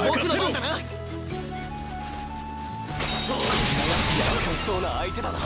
僕の番だな厄介そうな相手だな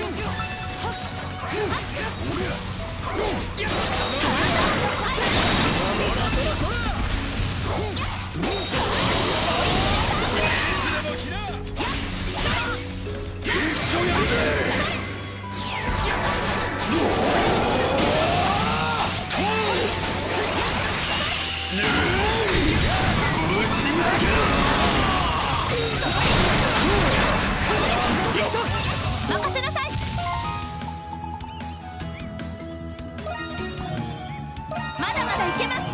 よっ!けます。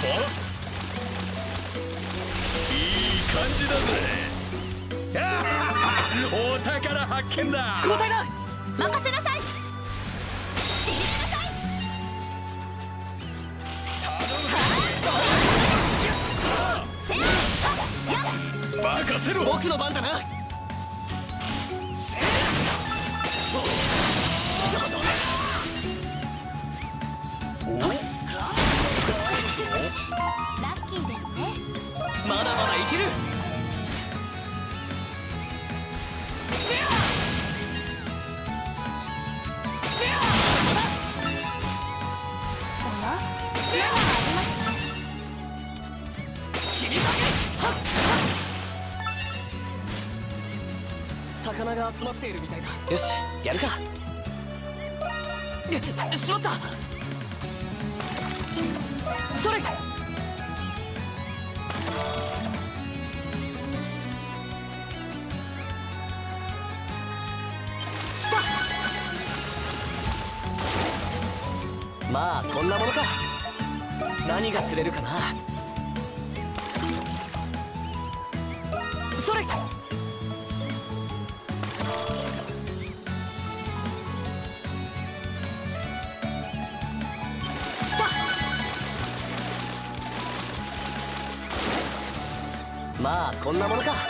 ぞいい感じだぜ。お宝発見だ。交代だ任せなさい。死さい。せやや任せろ。僕の番だなまだまだいける。が集まっているみたいだよしやるかぐしまったまあこんなものか。何が釣れるかな。それ。まあこんなものか。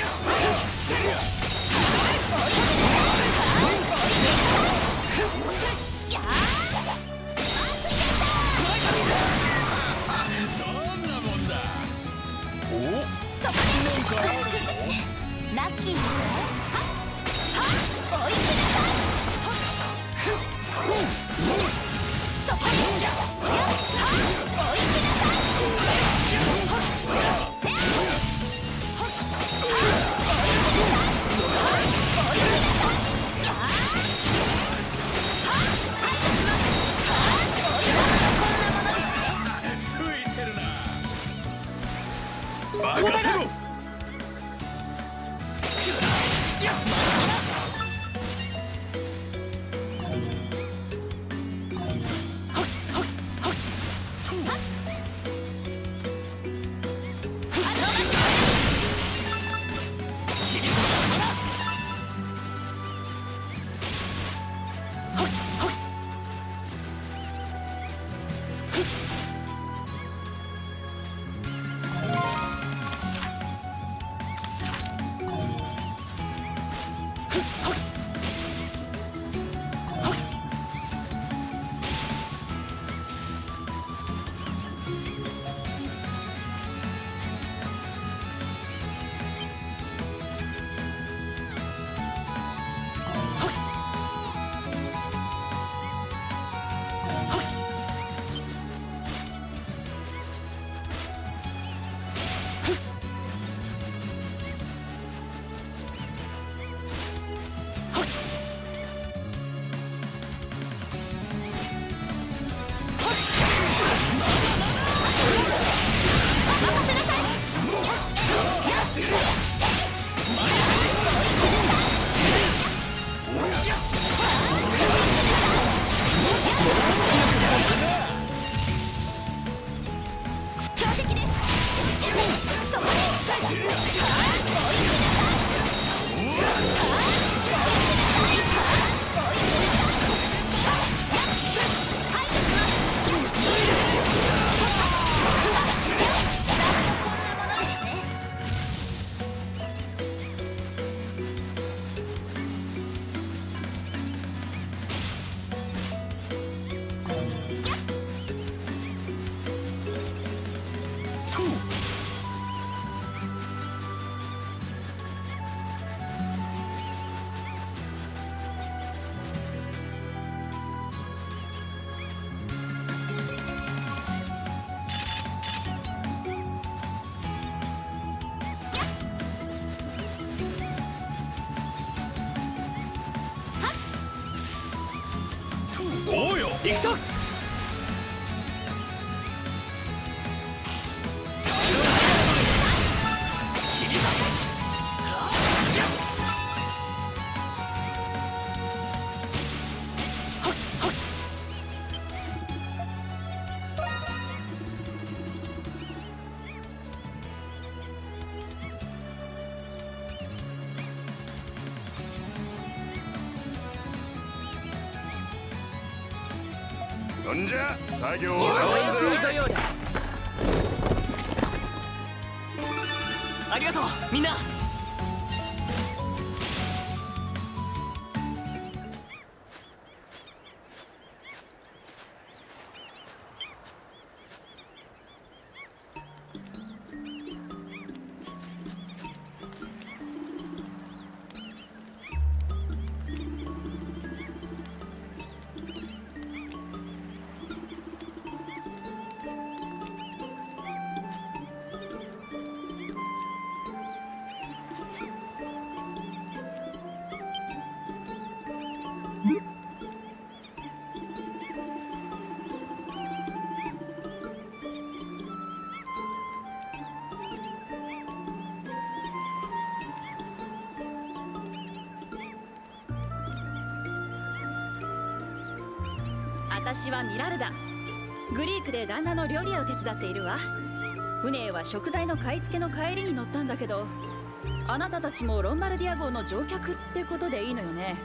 やそんじゃ作業おは安いご用だありがとうみんな私はミラルダグリークで旦那の料理屋を手伝っているわ。船は食材の買い付けの帰りに乗ったんだけどあなたたちもロンバルディア号の乗客ってことでいいのよね。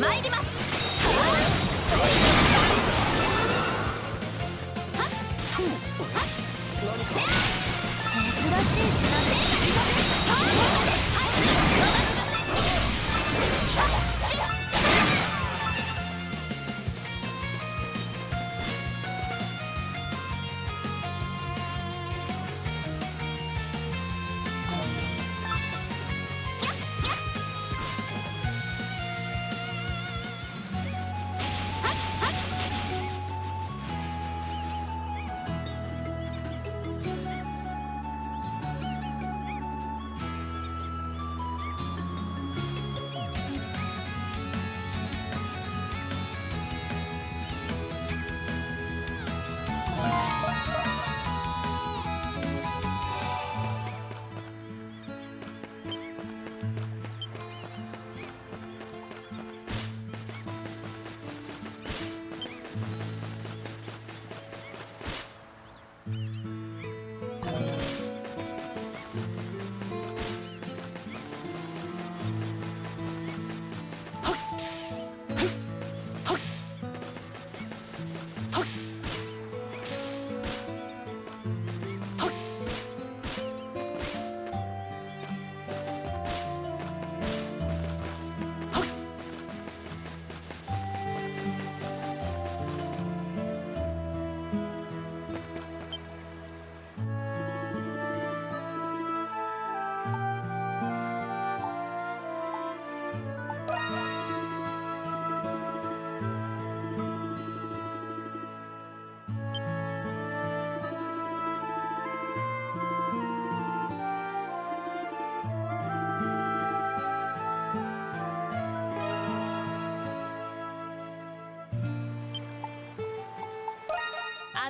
参ります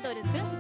ドル君「